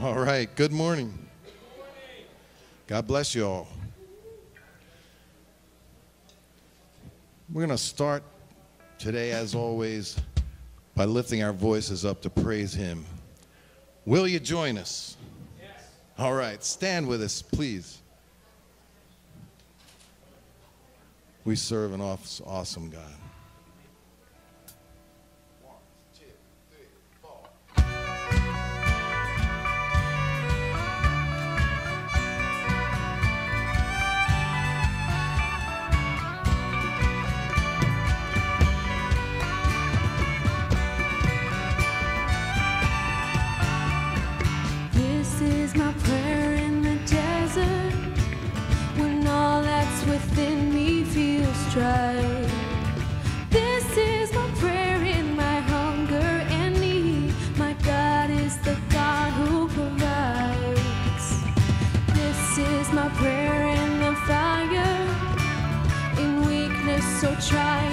All right, good morning. God bless you all. We're going to start today, as always, by lifting our voices up to praise Him. Will you join us? Yes. All right, stand with us, please. We serve an awesome God. try.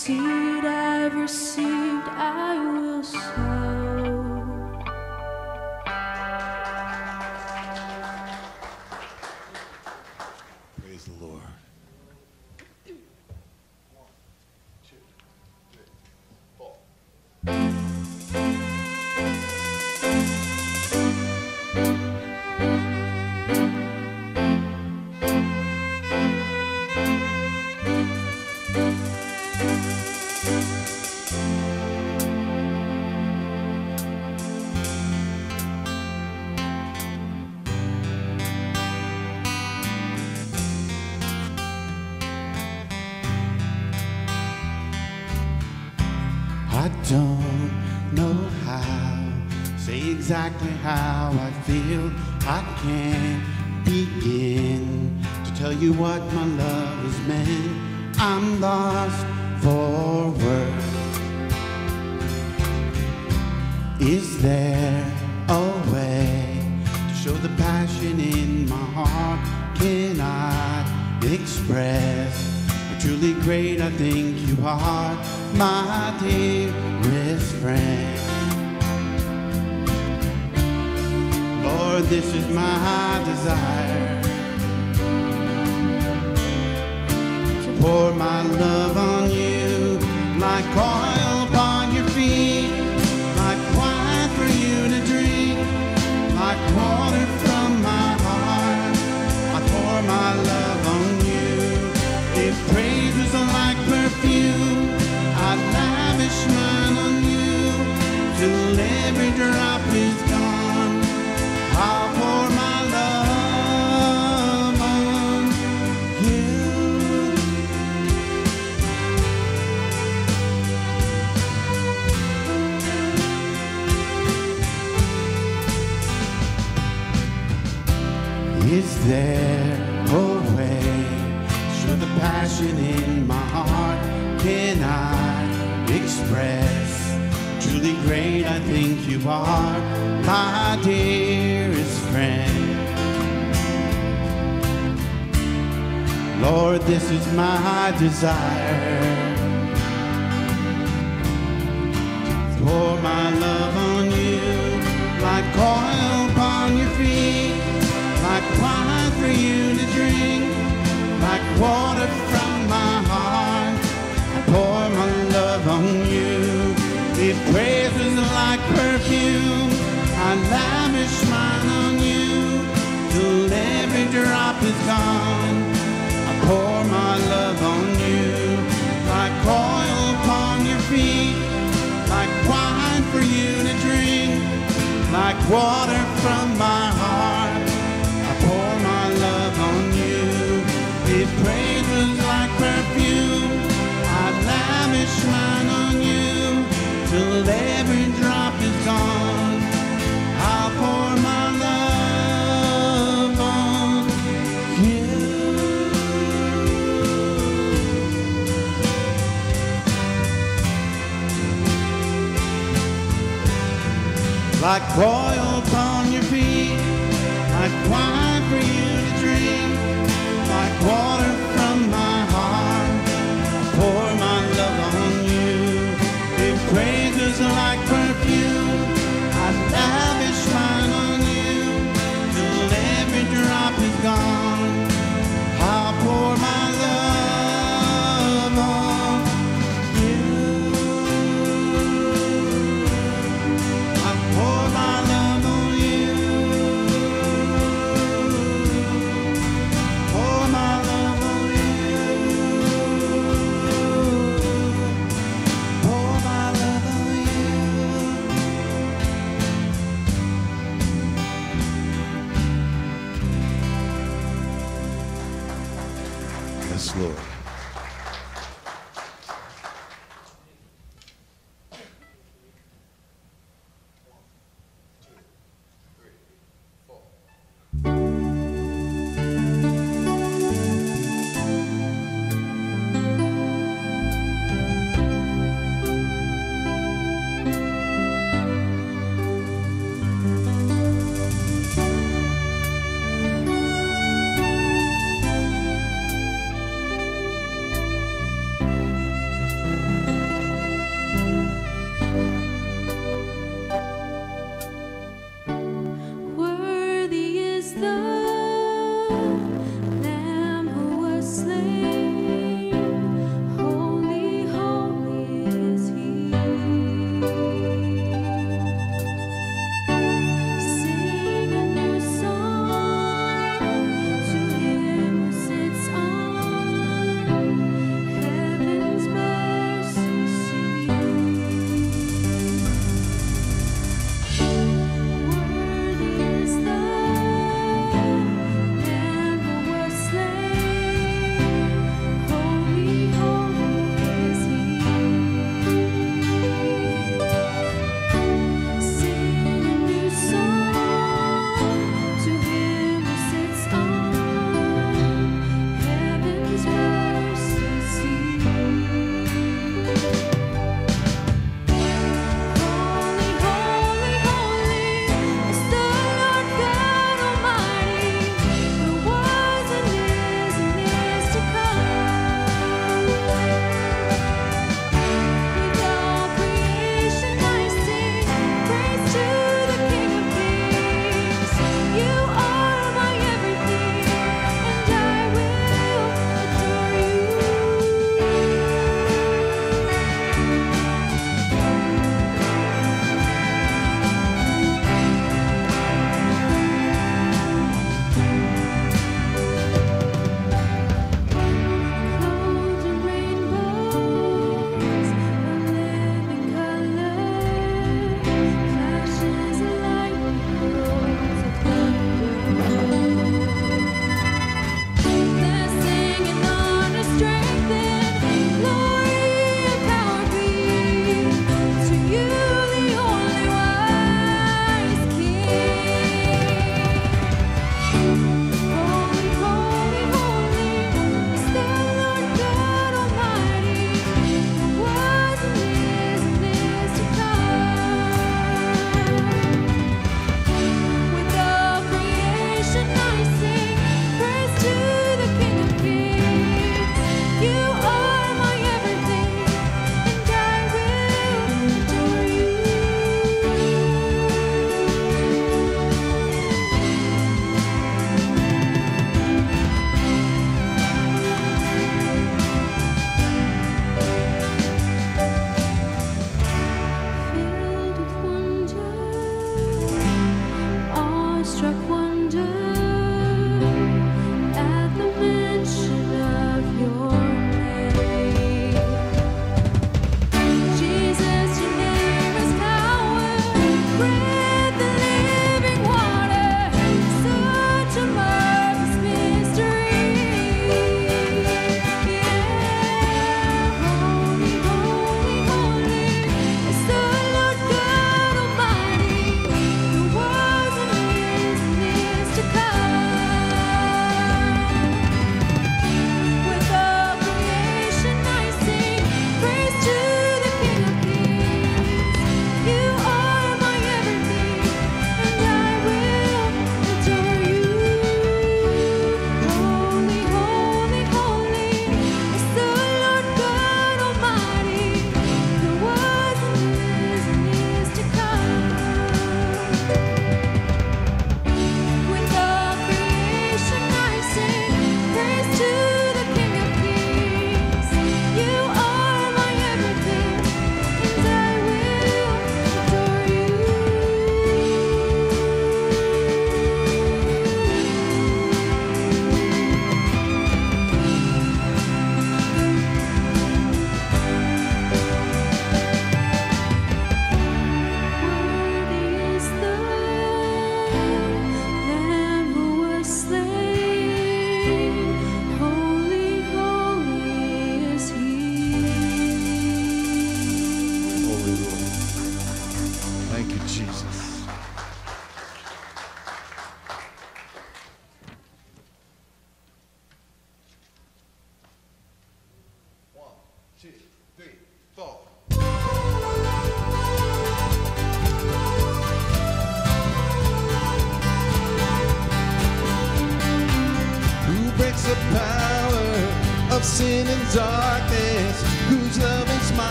seed I've received, I will sow. Exactly how I feel. I can't begin to tell you what my love has meant. I'm lost Is there a way show the passion in my heart? Can I express truly great I think you are, my dearest friend? Lord, this is my desire. Pour my love on you like oil upon your feet like wine for you to drink, like water from my heart. I pour my love on you. If praise was like perfume, I lavish mine on you till every drop is gone. I pour my love on you like oil upon your feet, like wine for you to drink, like water from my heart. Pour my love on you. If like perfume, I'd lavish mine on you till every drop is gone. I'll pour my love on you. Like oil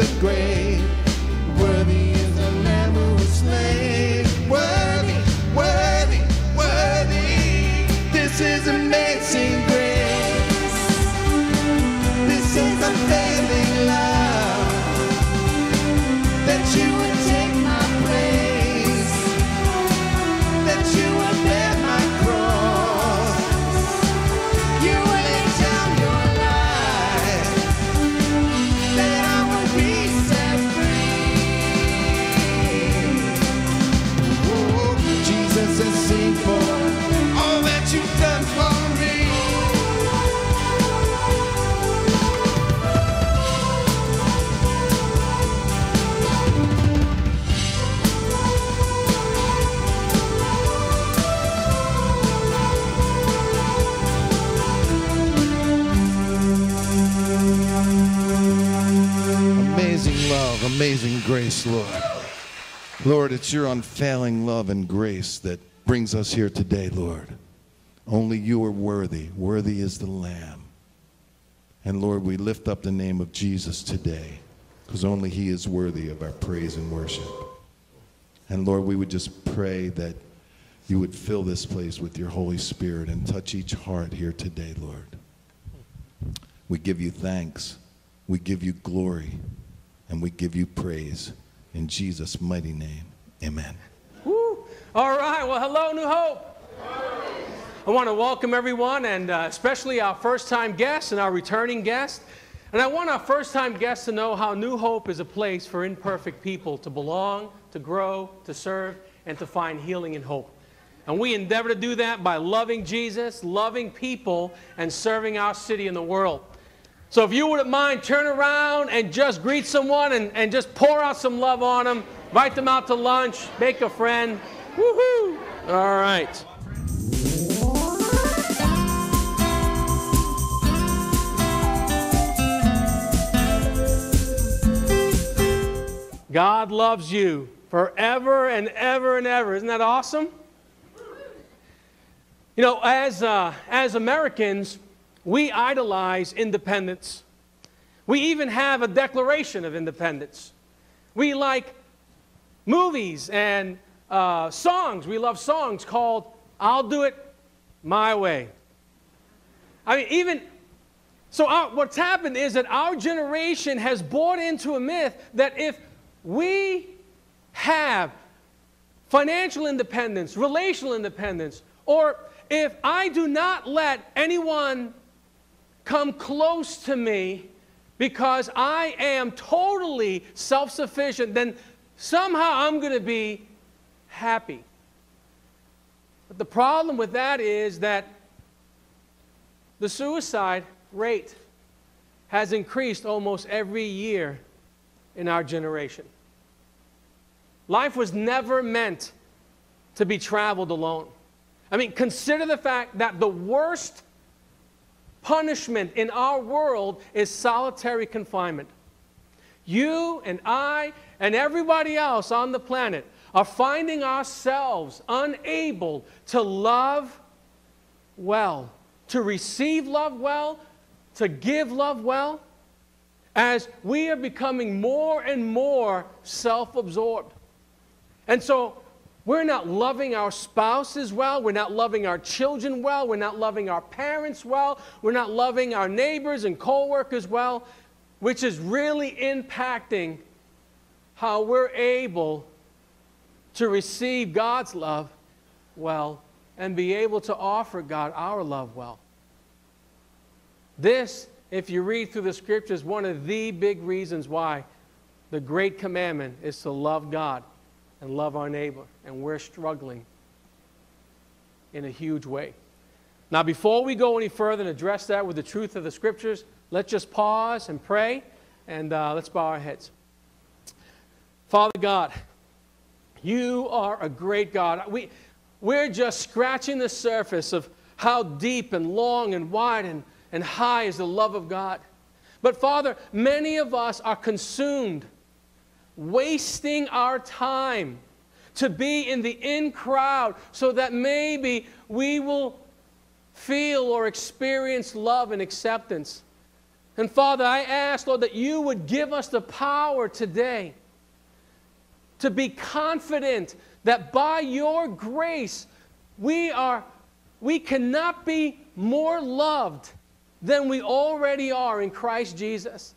the grave. Grace, Lord. Lord, it's your unfailing love and grace that brings us here today, Lord. Only you are worthy. Worthy is the Lamb. And Lord, we lift up the name of Jesus today because only he is worthy of our praise and worship. And Lord, we would just pray that you would fill this place with your Holy Spirit and touch each heart here today, Lord. We give you thanks. We give you glory. And we give you praise. In Jesus' mighty name, amen. Woo. All right. Well, hello, New Hope. I want to welcome everyone, and uh, especially our first time guests and our returning guests. And I want our first time guests to know how New Hope is a place for imperfect people to belong, to grow, to serve, and to find healing and hope. And we endeavor to do that by loving Jesus, loving people, and serving our city and the world. So if you wouldn't mind, turn around and just greet someone and, and just pour out some love on them. Invite them out to lunch. Make a friend. Woohoo! All right. God loves you forever and ever and ever. Isn't that awesome? You know, as, uh, as Americans, we idolize independence. We even have a declaration of independence. We like movies and uh, songs. We love songs called I'll Do It My Way. I mean, even so, our, what's happened is that our generation has bought into a myth that if we have financial independence, relational independence, or if I do not let anyone come close to me because I am totally self sufficient, then somehow I'm going to be happy. But the problem with that is that the suicide rate has increased almost every year in our generation. Life was never meant to be traveled alone. I mean, consider the fact that the worst punishment in our world is solitary confinement. You and I and everybody else on the planet are finding ourselves unable to love well, to receive love well, to give love well, as we are becoming more and more self absorbed. And so we're not loving our spouses well. We're not loving our children well. We're not loving our parents well. We're not loving our neighbors and coworkers well, which is really impacting how we're able to receive God's love well and be able to offer God our love well. This, if you read through the scriptures, one of the big reasons why the great commandment is to love God and love our neighbor. And we're struggling in a huge way. Now, before we go any further and address that with the truth of the scriptures, let's just pause and pray and uh, let's bow our heads. Father God, you are a great God. We, we're just scratching the surface of how deep and long and wide and, and high is the love of God. But Father, many of us are consumed wasting our time to be in the in crowd so that maybe we will feel or experience love and acceptance. And Father, I ask, Lord, that you would give us the power today to be confident that by your grace we are we cannot be more loved than we already are in Christ Jesus.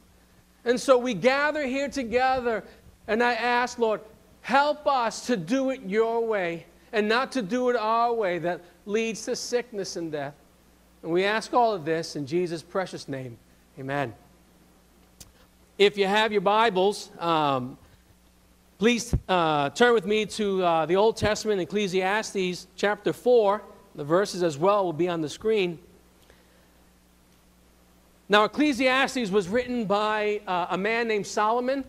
And so we gather here together and I ask, Lord, help us to do it your way and not to do it our way that leads to sickness and death. And we ask all of this in Jesus' precious name. Amen. If you have your Bibles, um, please uh, turn with me to uh, the Old Testament, Ecclesiastes chapter 4. The verses as well will be on the screen. Now, Ecclesiastes was written by uh, a man named Solomon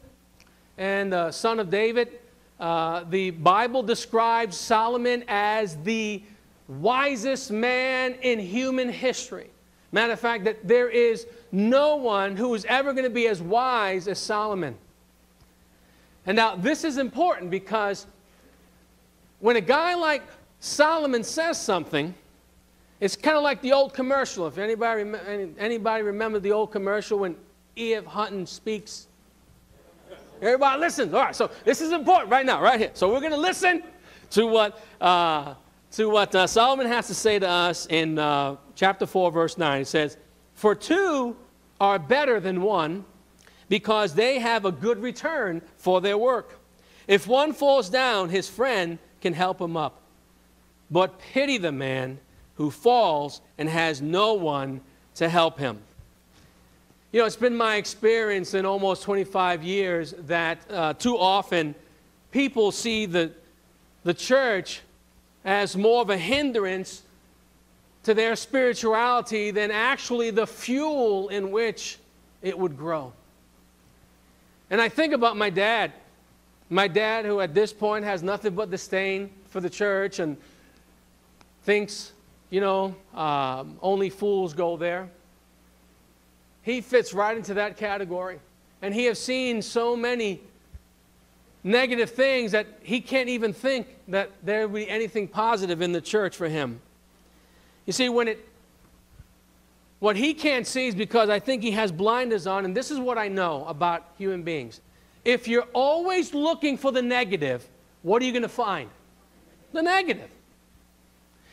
and the son of David. Uh, the Bible describes Solomon as the wisest man in human history. Matter of fact, that there is no one who is ever going to be as wise as Solomon. And now this is important because when a guy like Solomon says something, it's kind of like the old commercial. If anybody, anybody remember the old commercial when E.F. Hutton speaks Everybody listen. All right, so this is important right now, right here. So we're going to listen to what, uh, to what uh, Solomon has to say to us in uh, chapter 4, verse 9. It says, For two are better than one because they have a good return for their work. If one falls down, his friend can help him up. But pity the man who falls and has no one to help him. You know, it's been my experience in almost 25 years that uh, too often people see the, the church as more of a hindrance to their spirituality than actually the fuel in which it would grow. And I think about my dad. My dad, who at this point has nothing but disdain for the church and thinks, you know, um, only fools go there. He fits right into that category. And he has seen so many negative things that he can't even think that there would be anything positive in the church for him. You see, when it what he can't see is because I think he has blinders on, and this is what I know about human beings. If you're always looking for the negative, what are you going to find? The negative.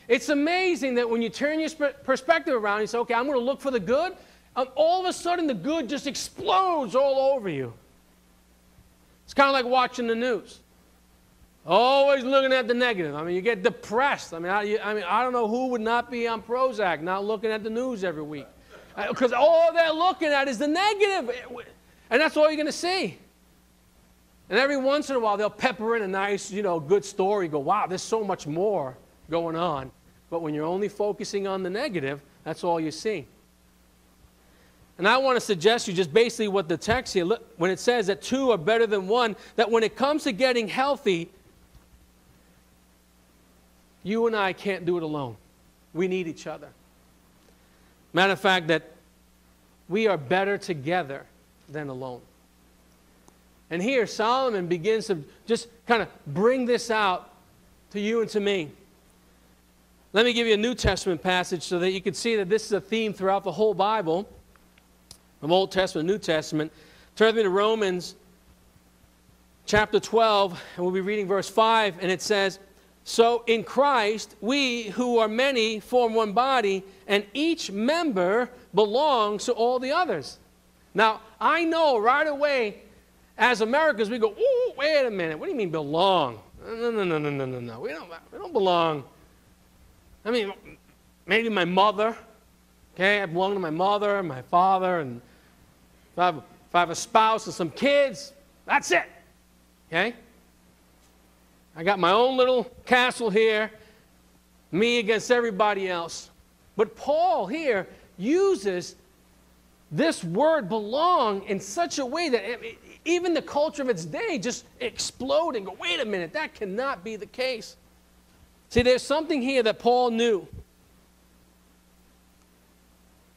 It's amazing that when you turn your perspective around, you say, okay, I'm going to look for the good, and all of a sudden the good just explodes all over you. It's kind of like watching the news. Always looking at the negative. I mean, you get depressed. I mean, I, I mean, I don't know who would not be on Prozac, not looking at the news every week, uh, because all they're looking at is the negative, and that's all you're going to see. And every once in a while, they'll pepper in a nice, you know, good story. Go, wow, there's so much more going on. But when you're only focusing on the negative, that's all you see. And I want to suggest you just basically what the text here, when it says that two are better than one, that when it comes to getting healthy, you and I can't do it alone. We need each other. Matter of fact, that we are better together than alone. And here, Solomon begins to just kind of bring this out to you and to me. Let me give you a New Testament passage so that you can see that this is a theme throughout the whole Bible, from Old Testament, New Testament. Turn with me to Romans chapter 12, and we'll be reading verse 5, and it says, so in Christ, we who are many form one body, and each member belongs to all the others. Now, I know right away, as Americans, we go, oh, wait a minute, what do you mean belong? No, no, no, no, no, no, no. We don't, we don't belong. I mean, maybe my mother, okay? I belong to my mother, and my father, and if I have, if I have a spouse and some kids, that's it, okay? I got my own little castle here, me against everybody else. But Paul here uses this word belong in such a way that even the culture of its day just explode and go, wait a minute, that cannot be the case. See, there's something here that Paul knew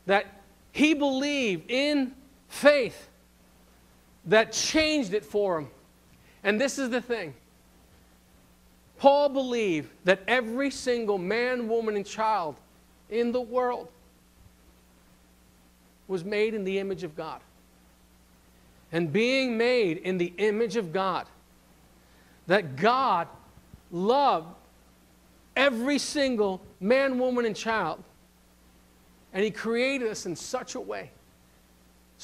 that he believed in faith that changed it for him. And this is the thing Paul believed that every single man, woman, and child in the world was made in the image of God. And being made in the image of God, that God loved every single man, woman, and child. And He created us in such a way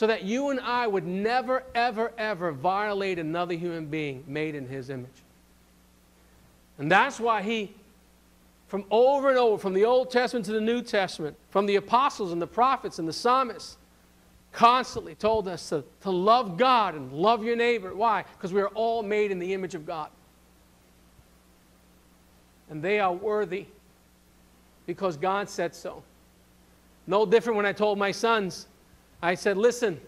so that you and I would never, ever, ever violate another human being made in His image. And that's why he, from over and over, from the Old Testament to the New Testament, from the apostles and the prophets and the psalmists, constantly told us to, to love God and love your neighbor. Why? Because we are all made in the image of God. And they are worthy because God said so. No different when I told my sons. I said, listen,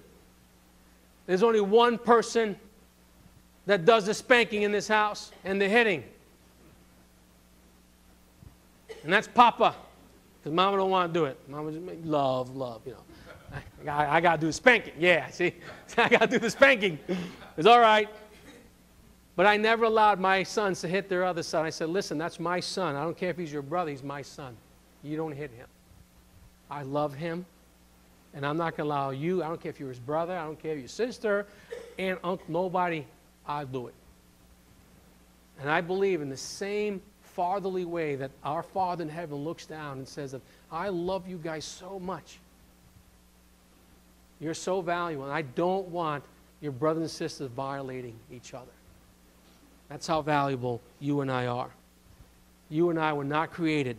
there's only one person that does the spanking in this house and the hitting. And that's Papa. Because Mama don't want to do it. Mama just make love, love, you know. I, I got to do the spanking. Yeah, see? I got to do the spanking. It's all right. But I never allowed my sons to hit their other son. I said, listen, that's my son. I don't care if he's your brother, he's my son. You don't hit him. I love him. And I'm not going to allow you, I don't care if you're his brother, I don't care if you're your sister, and uncle, nobody, I'll do it. And I believe in the same fatherly way that our Father in heaven looks down and says that I love you guys so much. You're so valuable, and I don't want your brothers and sisters violating each other. That's how valuable you and I are. You and I were not created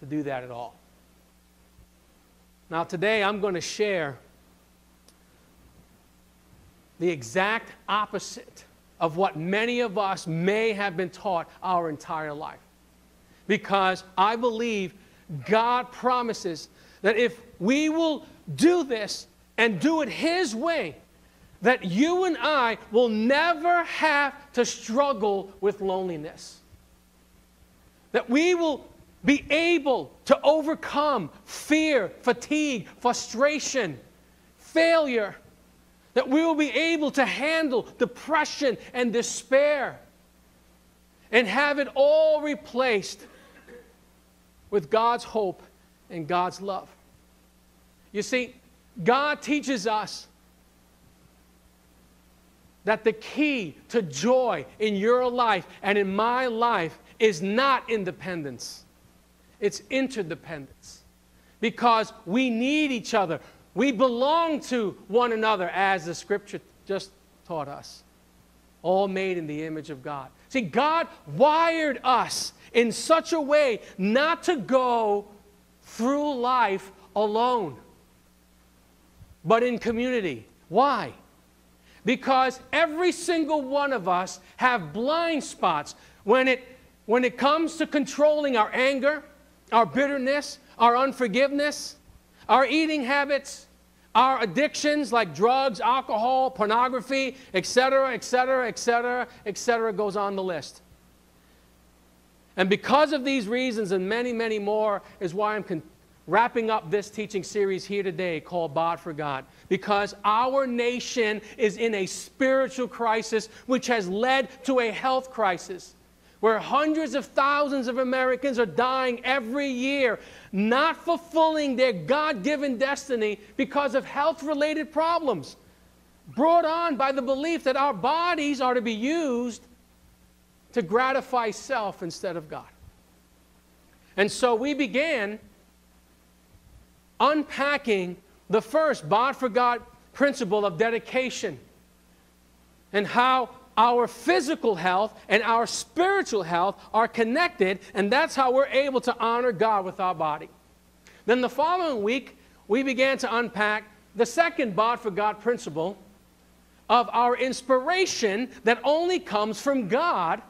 to do that at all. Now, today I'm going to share the exact opposite of what many of us may have been taught our entire life. Because I believe God promises that if we will do this and do it His way, that you and I will never have to struggle with loneliness. That we will be able to overcome fear, fatigue, frustration, failure. That we will be able to handle depression and despair and have it all replaced with God's hope and God's love. You see, God teaches us that the key to joy in your life and in my life is not independence, it's interdependence. Because we need each other. We belong to one another, as the scripture just taught us. All made in the image of God. See, God wired us in such a way not to go through life alone, but in community. Why? Because every single one of us have blind spots when it, when it comes to controlling our anger, our bitterness, our unforgiveness, our eating habits, our addictions like drugs, alcohol, pornography, etc., etc., etc., etc., goes on the list. And because of these reasons and many, many more, is why I'm wrapping up this teaching series here today called Bod 4 God. Because our nation is in a spiritual crisis which has led to a health crisis where hundreds of thousands of Americans are dying every year, not fulfilling their God given destiny because of health related problems brought on by the belief that our bodies are to be used to gratify self instead of God. And so we began unpacking the first Bod 4 God principle of dedication and how our physical health and our spiritual health are connected, and that's how we're able to honor God with our body. Then the following week, we began to unpack the second Bod 4 God principle of our inspiration that only comes from God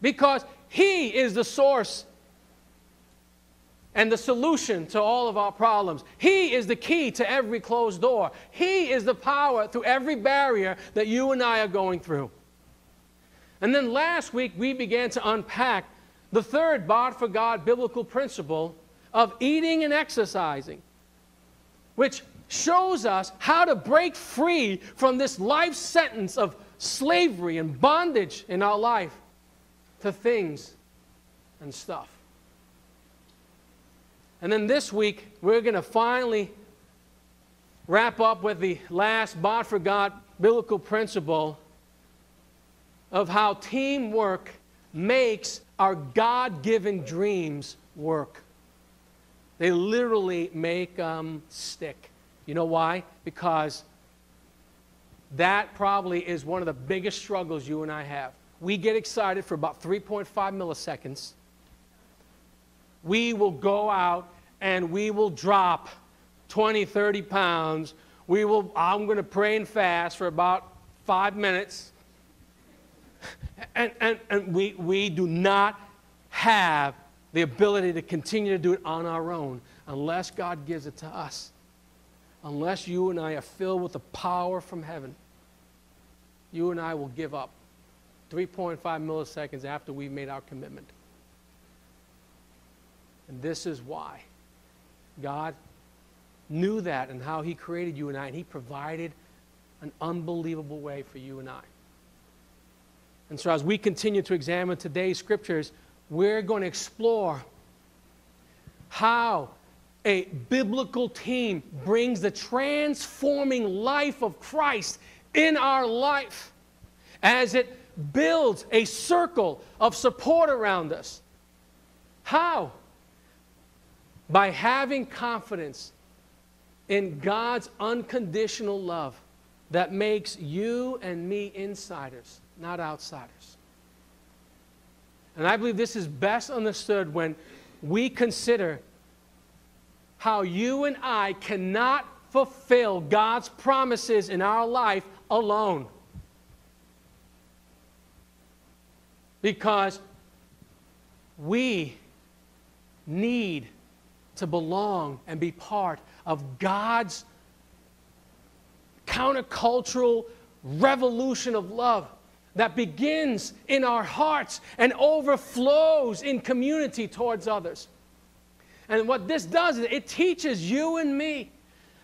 because He is the source and the solution to all of our problems. He is the key to every closed door. He is the power through every barrier that you and I are going through. And then last week, we began to unpack the third Bod 4 God biblical principle of eating and exercising, which shows us how to break free from this life sentence of slavery and bondage in our life to things and stuff. And then this week, we're going to finally wrap up with the last Bod 4 God biblical principle of how teamwork makes our God given dreams work. They literally make them stick. You know why? Because that probably is one of the biggest struggles you and I have. We get excited for about 3.5 milliseconds. We will go out and we will drop 20, 30 pounds. We will, I'm going to pray and fast for about five minutes. And, and, and we, we do not have the ability to continue to do it on our own unless God gives it to us. Unless you and I are filled with the power from heaven, you and I will give up 3.5 milliseconds after we've made our commitment. And this is why. God knew that and how He created you and I, and He provided an unbelievable way for you and I. And so, as we continue to examine today's scriptures, we're going to explore how a biblical team brings the transforming life of Christ in our life as it builds a circle of support around us. How? By having confidence in God's unconditional love that makes you and me insiders, not outsiders. And I believe this is best understood when we consider how you and I cannot fulfill God's promises in our life alone. Because we need to belong and be part of God's countercultural revolution of love that begins in our hearts and overflows in community towards others. And what this does is it teaches you and me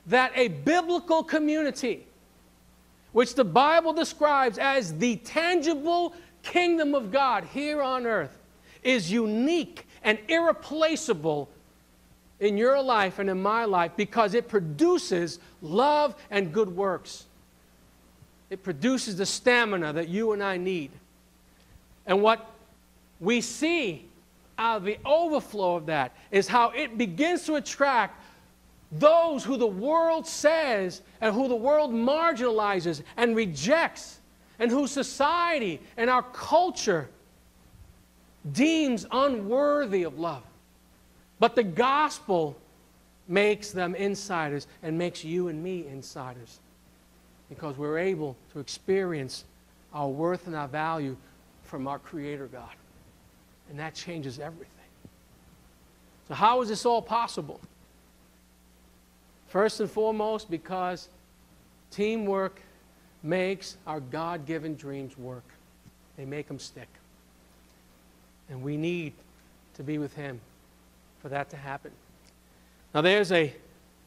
that a biblical community, which the Bible describes as the tangible kingdom of God here on earth, is unique and irreplaceable in your life and in my life because it produces love and good works. It produces the stamina that you and I need. And what we see out of the overflow of that is how it begins to attract those who the world says and who the world marginalizes and rejects, and who society and our culture deems unworthy of love. But the gospel makes them insiders and makes you and me insiders because we're able to experience our worth and our value from our Creator God. And that changes everything. So, how is this all possible? First and foremost, because teamwork makes our God given dreams work, they make them stick. And we need to be with Him for that to happen. Now, there's a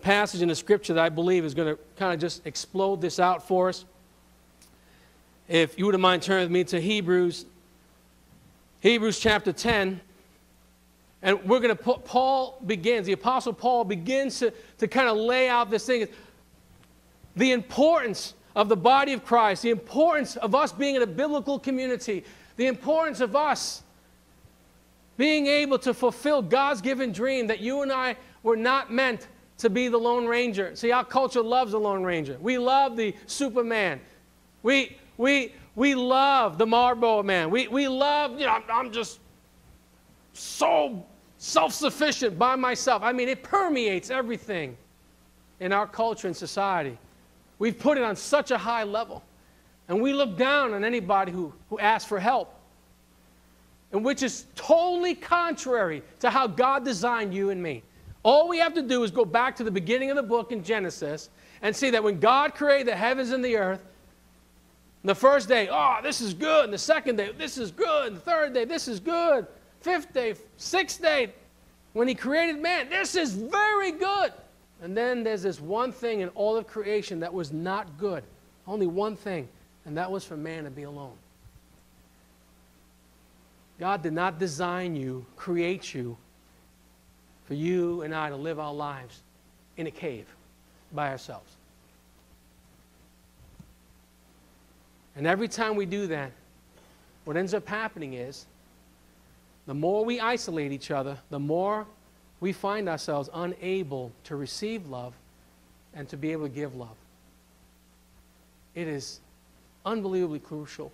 passage in the scripture that I believe is going to kind of just explode this out for us. If you wouldn't mind turning with me to Hebrews, Hebrews chapter 10. And we're going to put, Paul begins, the Apostle Paul begins to, to kind of lay out this thing. The importance of the body of Christ, the importance of us being in a biblical community, the importance of us being able to fulfill God's given dream that you and I were not meant to be the Lone Ranger. See, our culture loves the Lone Ranger. We love the Superman. We, we, we love the Marlboro Man. We, we love, you know, I'm, I'm just so self sufficient by myself. I mean, it permeates everything in our culture and society. We've put it on such a high level. And we look down on anybody who, who asks for help, and which is totally contrary to how God designed you and me. All we have to do is go back to the beginning of the book in Genesis and see that when God created the heavens and the earth, the first day, oh, this is good. And the second day, this is good. And the third day, this is good fifth day, sixth day, when he created man. This is very good. And then there's this one thing in all of creation that was not good. Only one thing, and that was for man to be alone. God did not design you, create you, for you and I to live our lives in a cave by ourselves. And every time we do that, what ends up happening is the more we isolate each other, the more we find ourselves unable to receive love and to be able to give love. It is unbelievably crucial.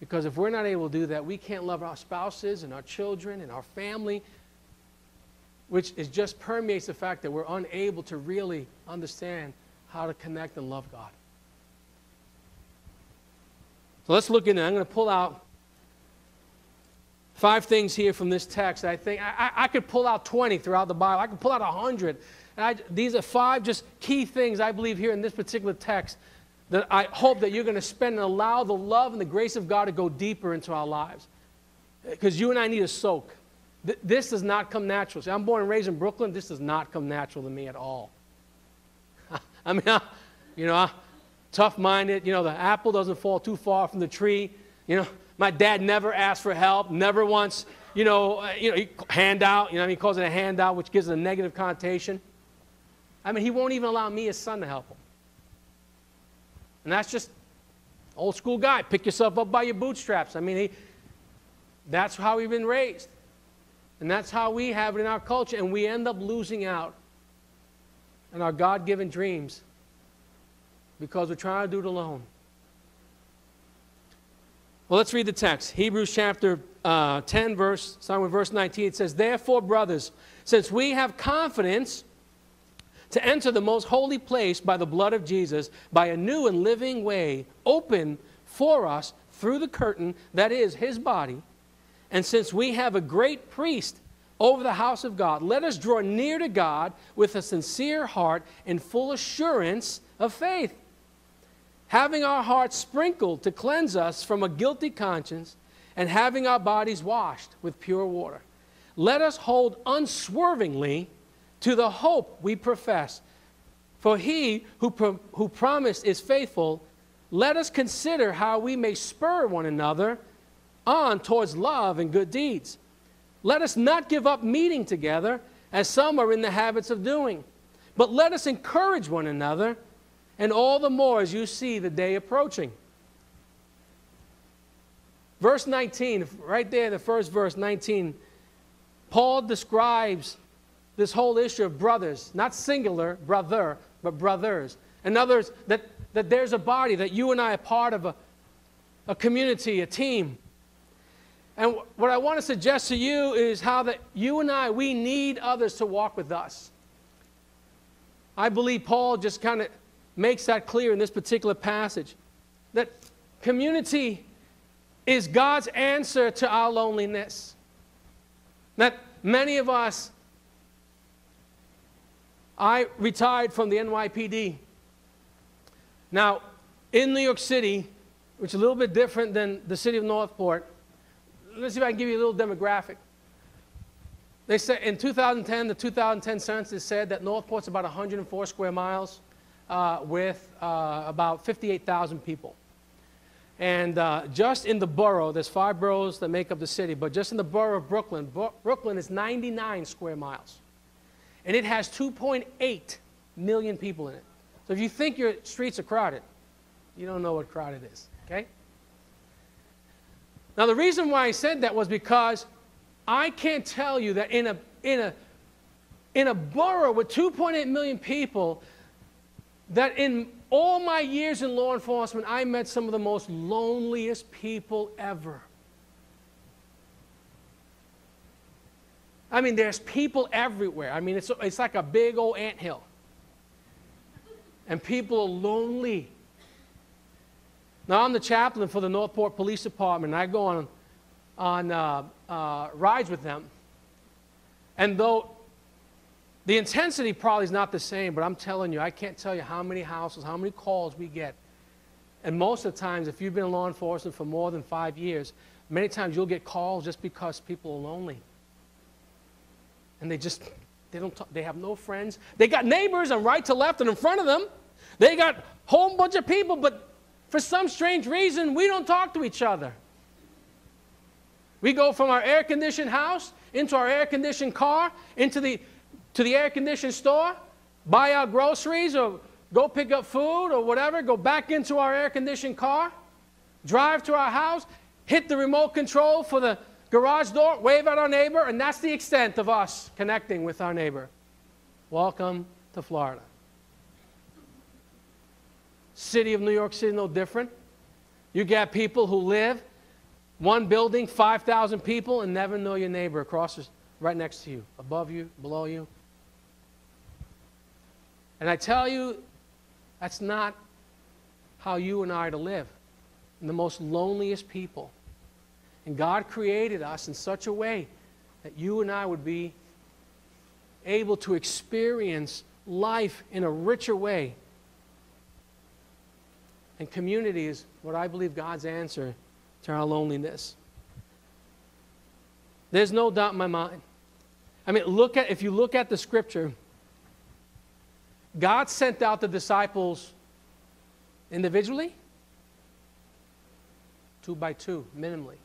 Because if we're not able to do that, we can't love our spouses and our children and our family, which is just permeates the fact that we're unable to really understand how to connect and love God. So let's look in there. I'm going to pull out Five things here from this text. I think I, I could pull out 20 throughout the Bible. I could pull out 100. And I, these are five just key things I believe here in this particular text that I hope that you're going to spend and allow the love and the grace of God to go deeper into our lives. Because you and I need a soak. Th- this does not come natural. See, I'm born and raised in Brooklyn. This does not come natural to me at all. I mean, I, you know, tough minded. You know, the apple doesn't fall too far from the tree. You know, my dad never asked for help, never once, you know, uh, you know, handout, you know, I he calls it a handout, which gives it a negative connotation. I mean, he won't even allow me, his son, to help him. And that's just old school guy. Pick yourself up by your bootstraps. I mean, he, that's how we've been raised. And that's how we have it in our culture. And we end up losing out on our God given dreams because we're trying to do it alone. Well, let's read the text. Hebrews chapter uh, 10, verse, starting with verse 19. It says, Therefore, brothers, since we have confidence to enter the most holy place by the blood of Jesus, by a new and living way open for us through the curtain that is his body, and since we have a great priest over the house of God, let us draw near to God with a sincere heart and full assurance of faith having our hearts sprinkled to cleanse us from a guilty conscience, and having our bodies washed with pure water. Let us hold unswervingly to the hope we profess. For he who, pro- who promised is faithful. Let us consider how we may spur one another on towards love and good deeds. Let us not give up meeting together, as some are in the habits of doing, but let us encourage one another, and all the more as you see the day approaching. Verse 19, right there, the first verse, 19, Paul describes this whole issue of brothers, not singular, brother, but brothers. In other words, that, that there's a body, that you and I are part of a, a community, a team. And what I want to suggest to you is how that you and I, we need others to walk with us. I believe Paul just kind of makes that clear in this particular passage. That community is God's answer to our loneliness. That many of us, I retired from the NYPD. Now, in New York City, which is a little bit different than the city of North Port, let's see if I can give you a little demographic. They said in 2010, the 2010 census said that North Port's about 104 square miles uh, with uh, about 58,000 people. And uh, just in the borough, there's five boroughs that make up the city, but just in the borough of Brooklyn, Brooklyn is 99 square miles. And it has 2.8 million people in it. So if you think your streets are crowded, you don't know what crowded is, okay? Now, the reason why I said that was because I can't tell you that in a, in a, in a borough with 2.8 million people, that in all my years in law enforcement, I met some of the most loneliest people ever. I mean, there's people everywhere. I mean, it's, it's like a big old ant hill. And people are lonely. Now, I'm the chaplain for the North Port Police Department, and I go on, on uh, uh, rides with them. And though the intensity probably is not the same, but I'm telling you, I can't tell you how many houses, how many calls we get. And most of the times, if you've been in law enforcement for more than five years, many times you'll get calls just because people are lonely. And they just, they don't talk, they have no friends. They got neighbors and right to left and in front of them. They got whole bunch of people, but for some strange reason, we don't talk to each other. We go from our air conditioned house into our air conditioned car, into the, to the air conditioned store, buy our groceries or go pick up food or whatever, go back into our air conditioned car, drive to our house, hit the remote control for the garage door, wave at our neighbor, and that's the extent of us connecting with our neighbor. Welcome to Florida. City of New York City, no different. You get people who live one building, 5,000 people, and never know your neighbor across, right next to you, above you, below you. And I tell you, that's not how you and I are to live. The most loneliest people. And God created us in such a way that you and I would be able to experience life in a richer way and community is what I believe God's answer to our loneliness. There's no doubt in my mind. I mean, look at if you look at the scripture, God sent out the disciples individually, two by two, minimally.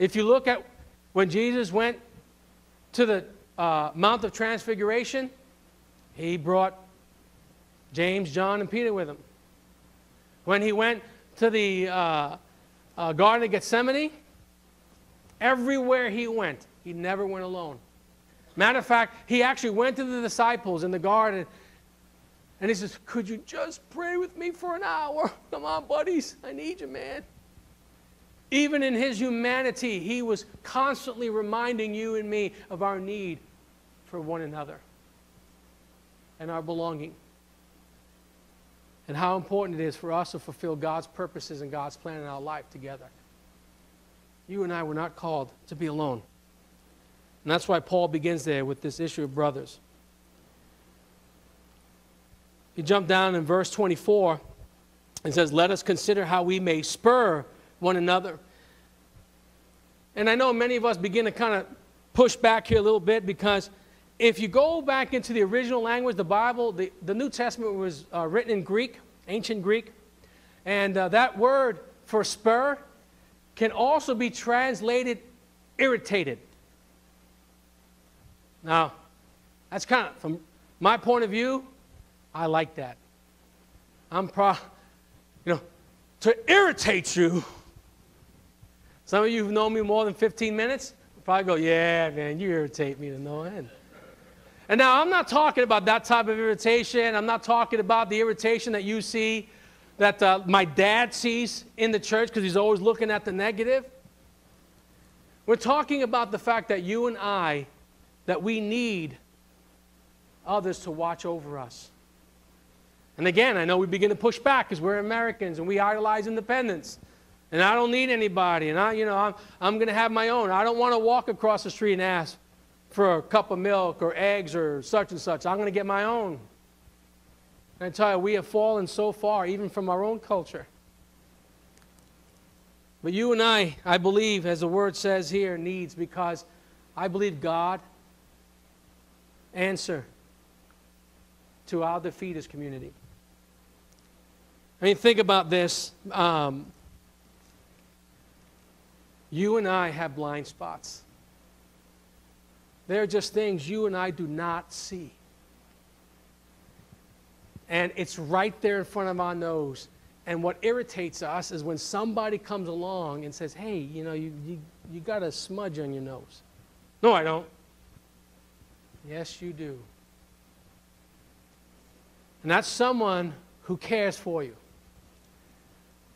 If you look at when Jesus went to the uh, Mount of Transfiguration, he brought James, John, and Peter with him. When he went to the uh, uh, Garden of Gethsemane, everywhere he went, he never went alone. Matter of fact, he actually went to the disciples in the garden and he says, Could you just pray with me for an hour? Come on, buddies. I need you, man. Even in his humanity, he was constantly reminding you and me of our need for one another and our belonging and how important it is for us to fulfill God's purposes and God's plan in our life together. You and I were not called to be alone. And that's why Paul begins there with this issue of brothers. He jump down in verse 24, and says, Let us consider how we may spur one another. And I know many of us begin to kind of push back here a little bit because if you go back into the original language, the Bible, the, the New Testament was uh, written in Greek, ancient Greek. And uh, that word for spur can also be translated irritated. Now, that's kind of, from my point of view, I like that. I'm pro, you know, to irritate you. Some of you who've known me more than 15 minutes probably go, yeah, man, you irritate me to no end. And now I'm not talking about that type of irritation. I'm not talking about the irritation that you see, that uh, my dad sees in the church because he's always looking at the negative. We're talking about the fact that you and I, that we need others to watch over us. And again, I know we begin to push back because we're Americans and we idolize independence. And I don't need anybody. And I, you know, I'm, I'm going to have my own. I don't want to walk across the street and ask, for a cup of milk or eggs or such and such. I'm going to get my own. And I tell you, we have fallen so far, even from our own culture. But you and I, I believe, as the word says here, needs because I believe God answer to our defeat as community. I mean, think about this. Um, you and I have blind spots. They're just things you and I do not see. And it's right there in front of our nose. And what irritates us is when somebody comes along and says, hey, you know, you, you, you got a smudge on your nose. No, I don't. Yes, you do. And that's someone who cares for you.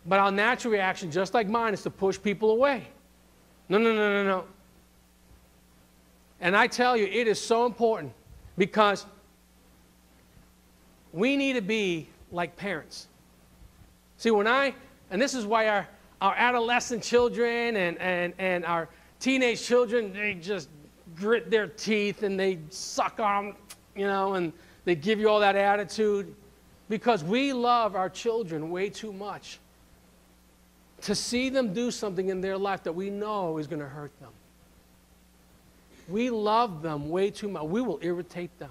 But our natural reaction, just like mine, is to push people away. No, no, no, no, no. And I tell you, it is so important because we need to be like parents. See, when I, and this is why our, our adolescent children and, and, and our teenage children, they just grit their teeth and they suck on them, you know, and they give you all that attitude because we love our children way too much to see them do something in their life that we know is going to hurt them. We love them way too much. We will irritate them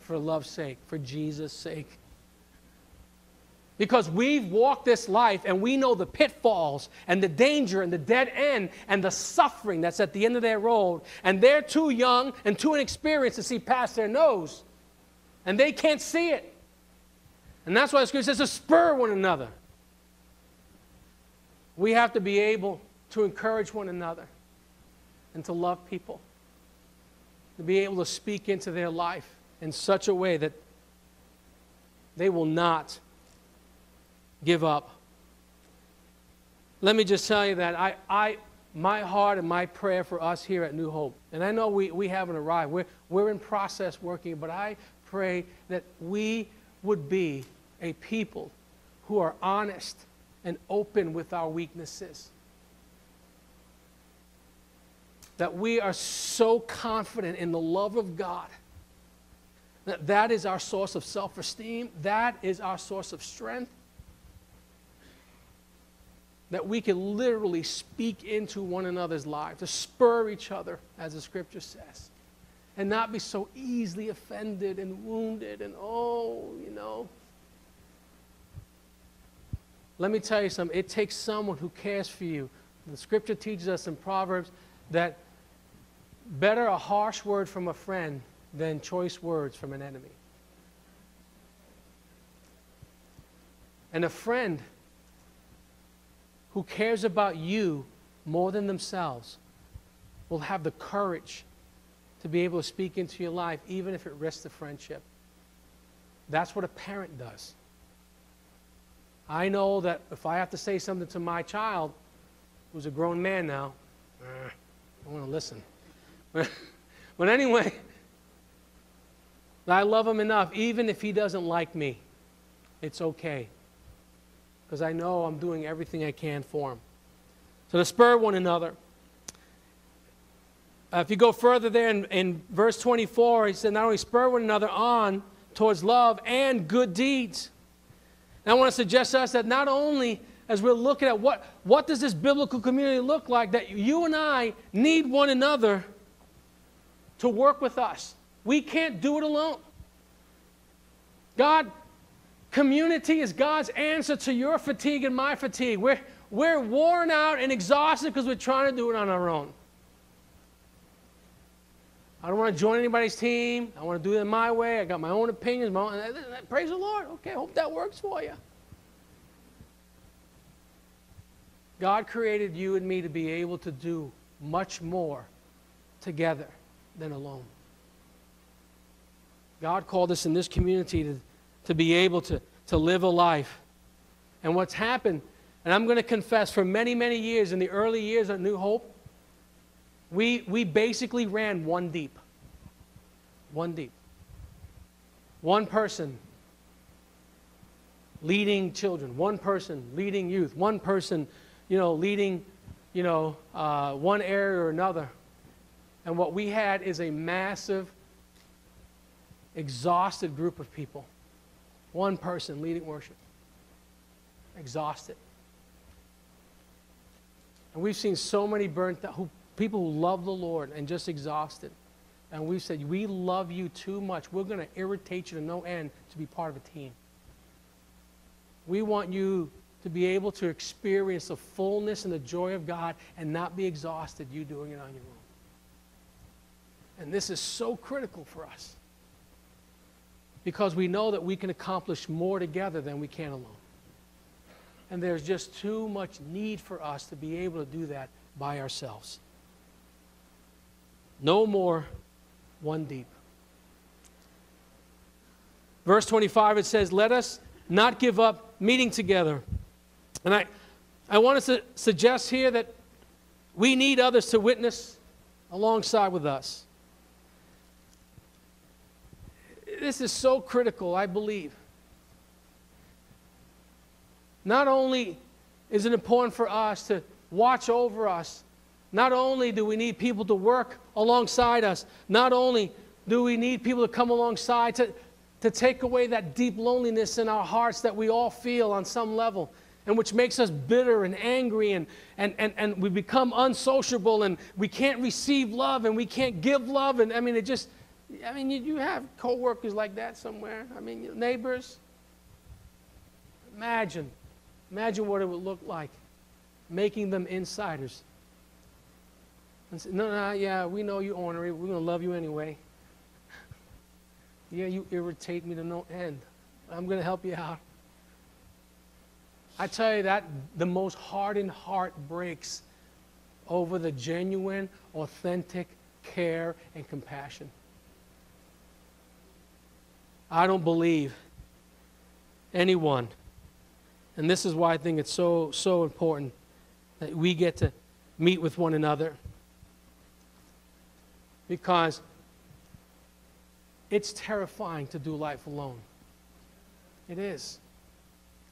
for love's sake, for Jesus' sake. Because we've walked this life and we know the pitfalls and the danger and the dead end and the suffering that's at the end of their road. And they're too young and too inexperienced to see past their nose. And they can't see it. And that's why the scripture says to spur one another. We have to be able to encourage one another and to love people, to be able to speak into their life in such a way that they will not give up. Let me just tell you that I, I, my heart and my prayer for us here at New Hope, and I know we, we haven't arrived, we're, we're in process working, but I pray that we would be a people who are honest and open with our weaknesses that we are so confident in the love of God that that is our source of self-esteem, that is our source of strength, that we can literally speak into one another's lives, to spur each other, as the scripture says, and not be so easily offended and wounded and, oh, you know. Let me tell you something. It takes someone who cares for you. The scripture teaches us in Proverbs that Better a harsh word from a friend than choice words from an enemy. And a friend who cares about you more than themselves will have the courage to be able to speak into your life, even if it risks the friendship. That's what a parent does. I know that if I have to say something to my child, who's a grown man now, I want to listen. but anyway, I love him enough, even if he doesn't like me. It's okay. Because I know I'm doing everything I can for him. So to spur one another. Uh, if you go further there in, in verse 24, he said, not only spur one another on towards love and good deeds. And I want to suggest to us that not only as we're looking at what, what does this biblical community look like, that you and I need one another to work with us. We can't do it alone. God, community is God's answer to your fatigue and my fatigue. We're, we're worn out and exhausted because we're trying to do it on our own. I don't want to join anybody's team. I want to do it my way. I got my own opinions. My own, praise the Lord. Okay, I hope that works for you. God created you and me to be able to do much more together than alone. God called us in this community to, to be able to, to live a life. And what's happened, and I'm going to confess, for many, many years, in the early years at New Hope, we, we basically ran one deep. One deep. One person leading children, one person leading youth, one person, you know, leading, you know, uh, one area or another. And what we had is a massive, exhausted group of people. One person leading worship. Exhausted. And we've seen so many burnt out, who, people who love the Lord and just exhausted. And we've said, We love you too much. We're going to irritate you to no end to be part of a team. We want you to be able to experience the fullness and the joy of God and not be exhausted you doing it on your own. And this is so critical for us because we know that we can accomplish more together than we can alone. And there's just too much need for us to be able to do that by ourselves. No more one deep. Verse 25, it says, Let us not give up meeting together. And I, I want to su- suggest here that we need others to witness alongside with us. This is so critical, I believe. Not only is it important for us to watch over us, not only do we need people to work alongside us, not only do we need people to come alongside to, to take away that deep loneliness in our hearts that we all feel on some level, and which makes us bitter and angry, and, and, and, and we become unsociable, and we can't receive love, and we can't give love. And I mean, it just, I mean, you, you have coworkers like that somewhere. I mean, neighbors. Imagine, imagine what it would look like making them insiders. And no, no, yeah, we know you're ornery. We're going to love you anyway. yeah, you irritate me to no end. I'm going to help you out. I tell you that the most hardened heart breaks over the genuine, authentic care and compassion. I don't believe anyone, and this is why I think it's so, so important that we get to meet with one another. Because it's terrifying to do life alone. It is.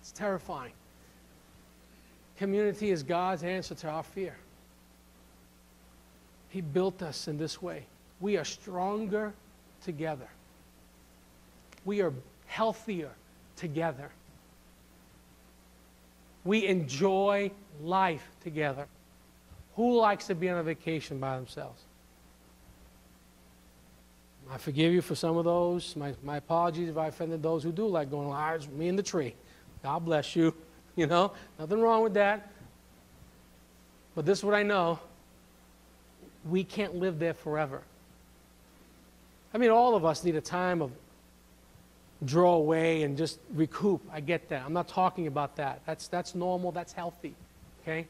It's terrifying. Community is God's answer to our fear. He built us in this way. We are stronger together. We are healthier together. We enjoy life together. Who likes to be on a vacation by themselves? I forgive you for some of those. My, my apologies if I offended those who do like going, ah, it's me and the tree. God bless you. You know, nothing wrong with that. But this is what I know we can't live there forever. I mean, all of us need a time of draw away and just recoup. I get that. I'm not talking about that. That's, that's normal, that's healthy. Okay? I'm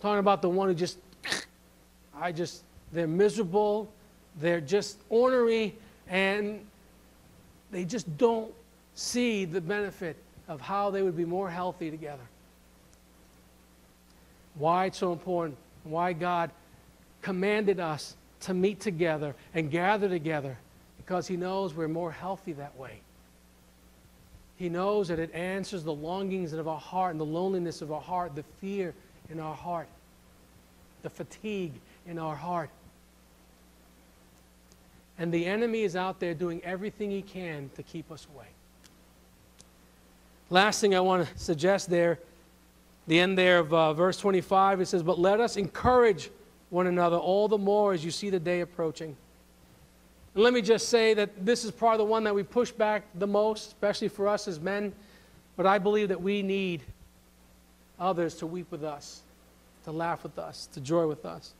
talking about the one who just, I just, they're miserable, they're just ornery, and they just don't see the benefit of how they would be more healthy together. Why it's so important, why God commanded us to meet together and gather together, because He knows we're more healthy that way. He knows that it answers the longings of our heart and the loneliness of our heart, the fear in our heart, the fatigue in our heart. And the enemy is out there doing everything he can to keep us away. Last thing I want to suggest there, the end there of uh, verse 25, it says, But let us encourage one another all the more as you see the day approaching. And let me just say that this is of the one that we push back the most, especially for us as men. But I believe that we need others to weep with us, to laugh with us, to joy with us.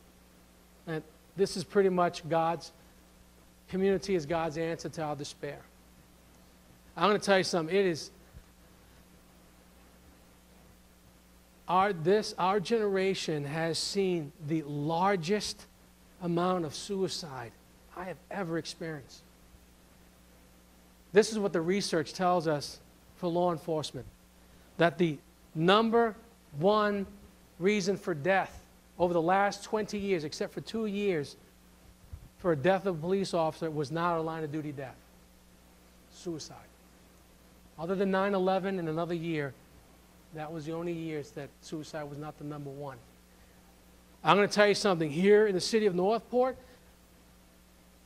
And this is pretty much God's community is God's answer to our despair. I'm going to tell you something. It is our this our generation has seen the largest amount of suicide I have ever experienced. This is what the research tells us for law enforcement that the number one reason for death over the last 20 years, except for two years, for a death of a police officer was not a line of duty death suicide. Other than 9 11 and another year, that was the only years that suicide was not the number one. I'm going to tell you something. Here in the city of North Port,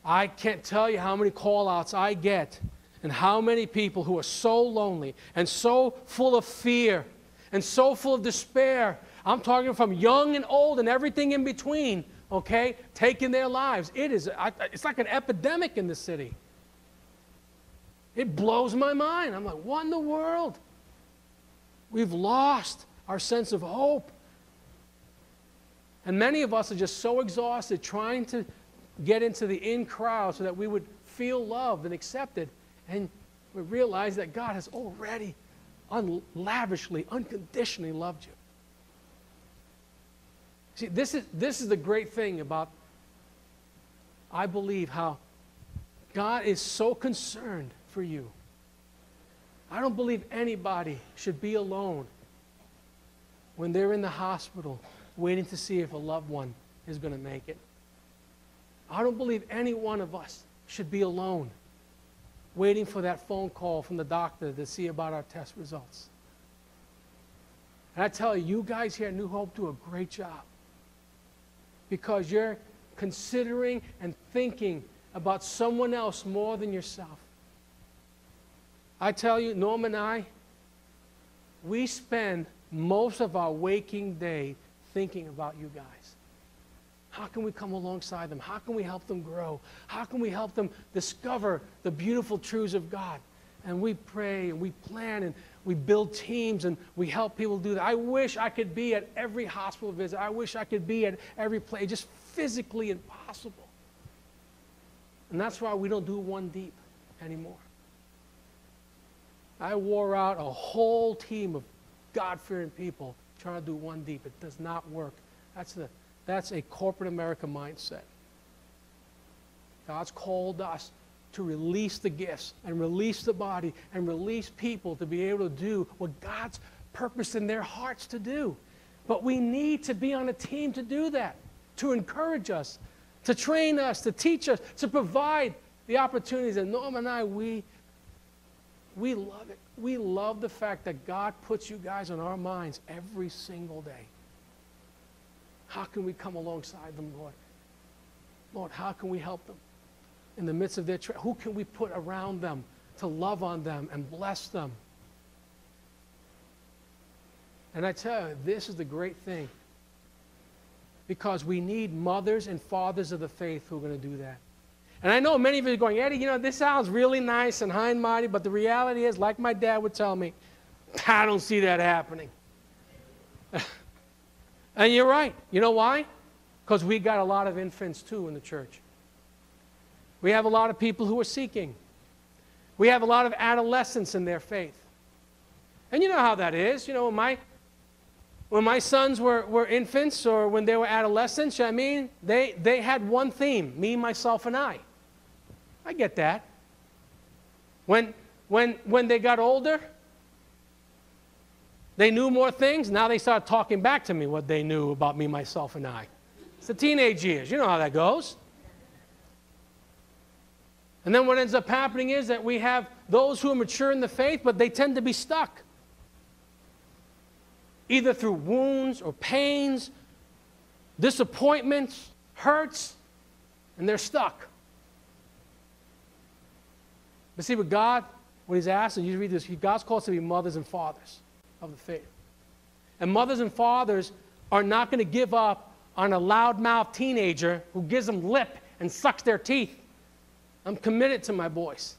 I can't tell you how many call outs I get and how many people who are so lonely and so full of fear and so full of despair. I'm talking from young and old and everything in between, okay, taking their lives. It is, it's like an epidemic in the city. It blows my mind. I'm like, what in the world? We've lost our sense of hope. And many of us are just so exhausted trying to get into the in crowd so that we would feel loved and accepted. And we realize that God has already un- lavishly, unconditionally loved you. See, this is, this is the great thing about, I believe, how God is so concerned for you. I don't believe anybody should be alone when they're in the hospital waiting to see if a loved one is going to make it. I don't believe any one of us should be alone waiting for that phone call from the doctor to see about our test results. And I tell you, you guys here at New Hope do a great job because you're considering and thinking about someone else more than yourself. I tell you, Norm and I, we spend most of our waking day thinking about you guys. How can we come alongside them? How can we help them grow? How can we help them discover the beautiful truths of God? And we pray and we plan and we build teams and we help people do that. I wish I could be at every hospital visit. I wish I could be at every place, just physically impossible. And that's why we don't do one deep anymore. I wore out a whole team of God fearing people trying to do one deep. It does not work. That's the that's a corporate America mindset. God's called us to release the gifts and release the body and release people to be able to do what God's purpose in their hearts to do. But we need to be on a team to do that, to encourage us, to train us, to teach us, to provide the opportunities. And Norm and I, we, we love it. We love the fact that God puts you guys on our minds every single day. How can we come alongside them, Lord? Lord, how can we help them in the midst of their trial? Who can we put around them to love on them and bless them? And I tell you, this is the great thing. Because we need mothers and fathers of the faith who are going to do that. And I know many of you are going, Eddie, you know, this sounds really nice and high and mighty, but the reality is, like my dad would tell me, I don't see that happening. And you're right. You know why? Because we got a lot of infants too in the church. We have a lot of people who are seeking. We have a lot of adolescents in their faith. And you know how that is. You know, when my, when my sons were, were infants or when they were adolescents, I mean, they, they had one theme me, myself, and I. I get that. When, when, when they got older, they knew more things. Now they start talking back to me what they knew about me, myself, and I. It's the teenage years. You know how that goes. And then what ends up happening is that we have those who are mature in the faith, but they tend to be stuck. Either through wounds or pains, disappointments, hurts, and they're stuck. But see, with God, what He's asking, you read this, God's called to be mothers and fathers of the faith. And mothers and fathers are not going to give up on a loudmouth teenager who gives them lip and sucks their teeth. I'm committed to my boys.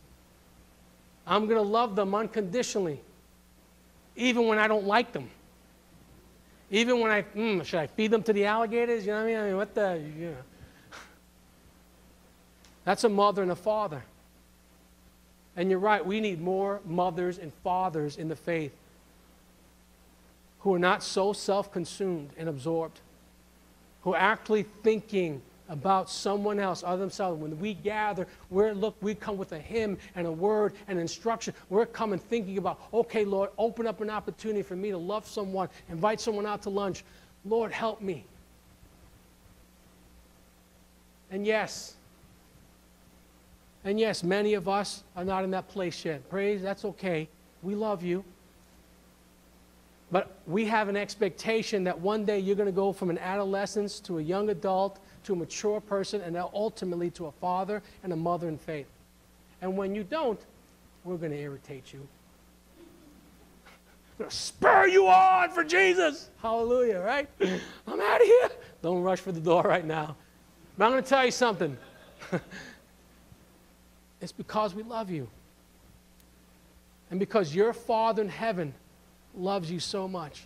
I'm going to love them unconditionally, even when I don't like them. Even when I, mm, should I feed them to the alligators? You know what I mean? I mean, what the, you know. That's a mother and a father. And you're right, we need more mothers and fathers in the faith who are not so self consumed and absorbed, who are actually thinking about someone else other than themselves. When we gather, we're look, we come with a hymn and a word and instruction. We're coming thinking about, okay, Lord, open up an opportunity for me to love someone, invite someone out to lunch. Lord, help me. And yes, and yes, many of us are not in that place yet. Praise, that's okay. We love you. But we have an expectation that one day you're going to go from an adolescence to a young adult to a mature person, and ultimately to a father and a mother in faith. And when you don't, we're going to irritate you. We're going to spur you on for Jesus. Hallelujah, right? I'm out of here. Don't rush for the door right now. But I'm going to tell you something. it's because we love you. And because your Father in heaven loves you so much.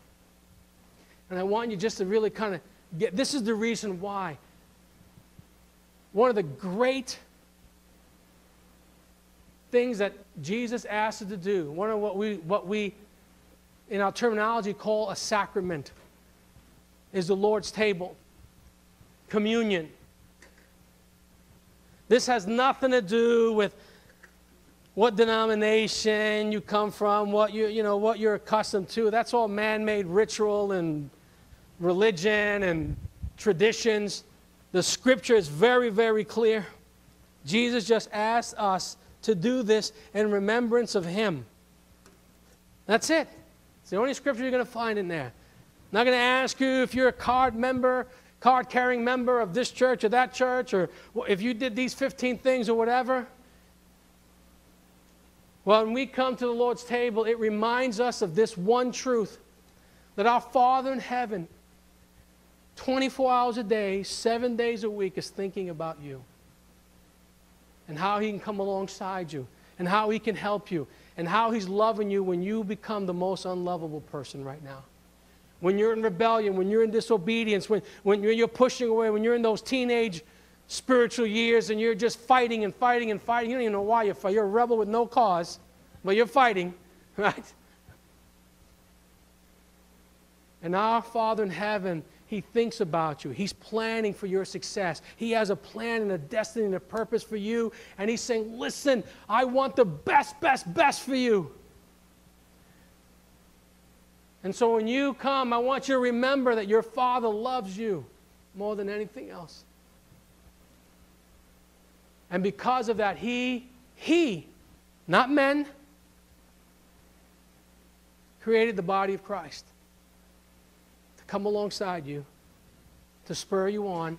And I want you just to really kind of get this is the reason why one of the great things that Jesus asked us to do, one of what we, what we in our terminology call a sacrament, is the Lord's table, communion. This has nothing to do with what denomination you come from, what you, you know, what you're accustomed to. That's all man-made ritual and religion and traditions. The scripture is very, very clear. Jesus just asked us to do this in remembrance of him. That's it. It's the only scripture you're going to find in there. I'm not going to ask you if you're a card member, card carrying member of this church or that church, or if you did these 15 things or whatever. Well, when we come to the Lord's table, it reminds us of this one truth that our Father in heaven 24 hours a day, seven days a week, is thinking about you and how He can come alongside you and how He can help you and how He's loving you when you become the most unlovable person right now. When you're in rebellion, when you're in disobedience, when, when you're pushing away, when you're in those teenage spiritual years and you're just fighting and fighting and fighting. You don't even know why you're fighting. You're a rebel with no cause, but you're fighting, right? And our Father in heaven he thinks about you. He's planning for your success. He has a plan and a destiny and a purpose for you. And He's saying, Listen, I want the best, best, best for you. And so when you come, I want you to remember that your Father loves you more than anything else. And because of that, He, He, not men, created the body of Christ come alongside you, to spur you on,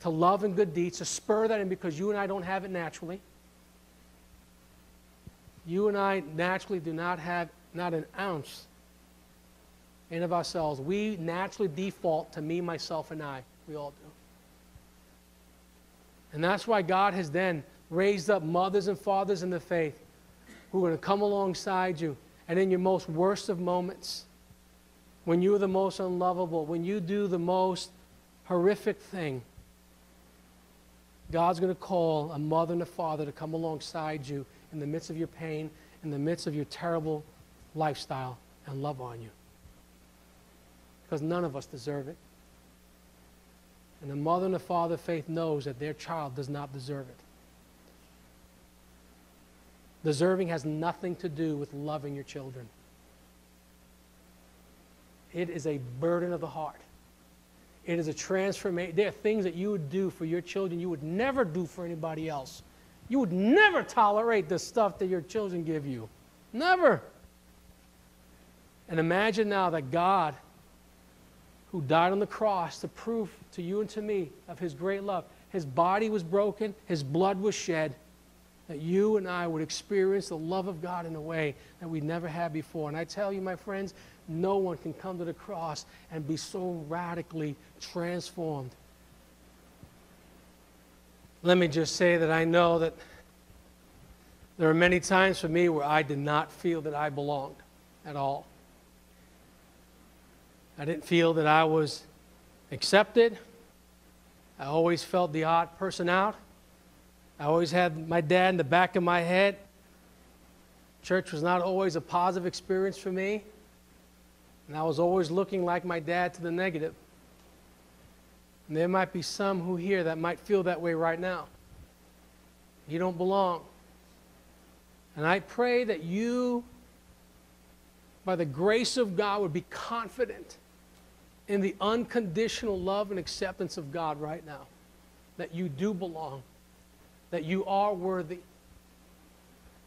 to love and good deeds, to spur that in because you and I don't have it naturally. You and I naturally do not have not an ounce in of ourselves. We naturally default to me, myself, and I. We all do. And that's why God has then raised up mothers and fathers in the faith who are going to come alongside you and in your most worst of moments when you're the most unlovable, when you do the most horrific thing, God's going to call a mother and a father to come alongside you in the midst of your pain, in the midst of your terrible lifestyle, and love on you. Because none of us deserve it. And the mother and the father of faith knows that their child does not deserve it. Deserving has nothing to do with loving your children. It is a burden of the heart. It is a transformation. There are things that you would do for your children you would never do for anybody else. You would never tolerate the stuff that your children give you. Never. And imagine now that God, who died on the cross to prove to you and to me of his great love, his body was broken, his blood was shed, that you and I would experience the love of God in a way that we never had before. And I tell you, my friends, no one can come to the cross and be so radically transformed. Let me just say that I know that there are many times for me where I did not feel that I belonged at all. I didn't feel that I was accepted. I always felt the odd person out. I always had my dad in the back of my head. Church was not always a positive experience for me. And I was always looking like my dad to the negative. And there might be some who here that might feel that way right now. You don't belong. And I pray that you, by the grace of God, would be confident in the unconditional love and acceptance of God right now. That you do belong, that you are worthy,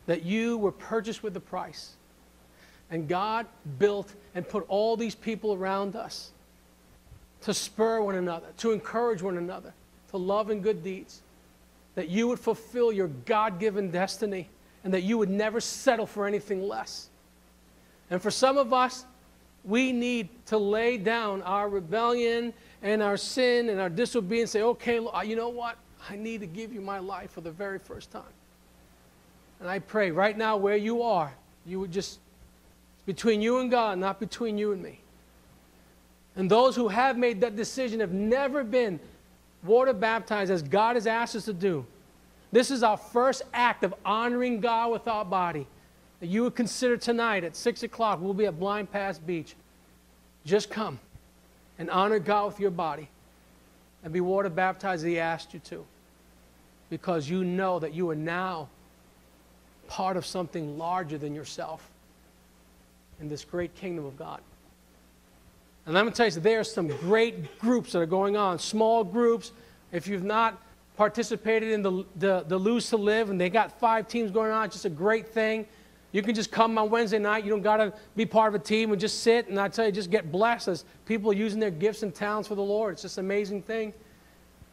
that you were purchased with a price. And God built and put all these people around us to spur one another, to encourage one another, to love and good deeds. That you would fulfill your God given destiny and that you would never settle for anything less. And for some of us, we need to lay down our rebellion and our sin and our disobedience say, okay, you know what? I need to give you my life for the very first time. And I pray right now where you are, you would just, between you and God, not between you and me. And those who have made that decision have never been water baptized as God has asked us to do. This is our first act of honoring God with our body. That you would consider tonight at 6 o'clock, we'll be at Blind Pass Beach. Just come and honor God with your body and be water baptized as He asked you to. Because you know that you are now part of something larger than yourself in this great kingdom of God. And let me tell you, there are some great groups that are going on, small groups. If you've not participated in the, the, the Lose to Live, and they got five teams going on, it's just a great thing. You can just come on Wednesday night. You don't got to be part of a team and just sit. And I tell you, just get blessed as people using their gifts and talents for the Lord. It's just an amazing thing.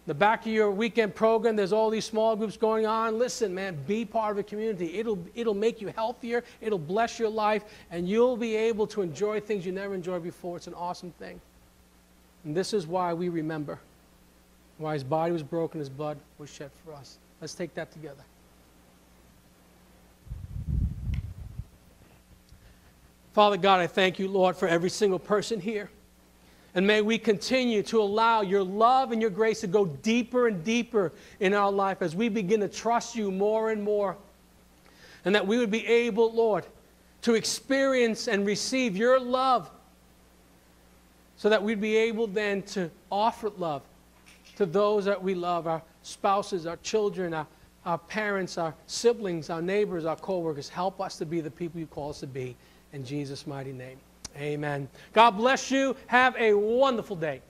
The back of your weekend program, there's all these small groups going on. Listen, man, be part of a community. It'll, it'll make you healthier, it'll bless your life, and you'll be able to enjoy things you never enjoyed before. It's an awesome thing. And this is why we remember why his body was broken, his blood was shed for us. Let's take that together. Father God, I thank you, Lord, for every single person here. And may we continue to allow your love and your grace to go deeper and deeper in our life as we begin to trust you more and more. And that we would be able, Lord, to experience and receive your love so that we'd be able then to offer love to those that we love our spouses, our children, our, our parents, our siblings, our neighbors, our co workers. Help us to be the people you call us to be. In Jesus' mighty name. Amen. God bless you. Have a wonderful day.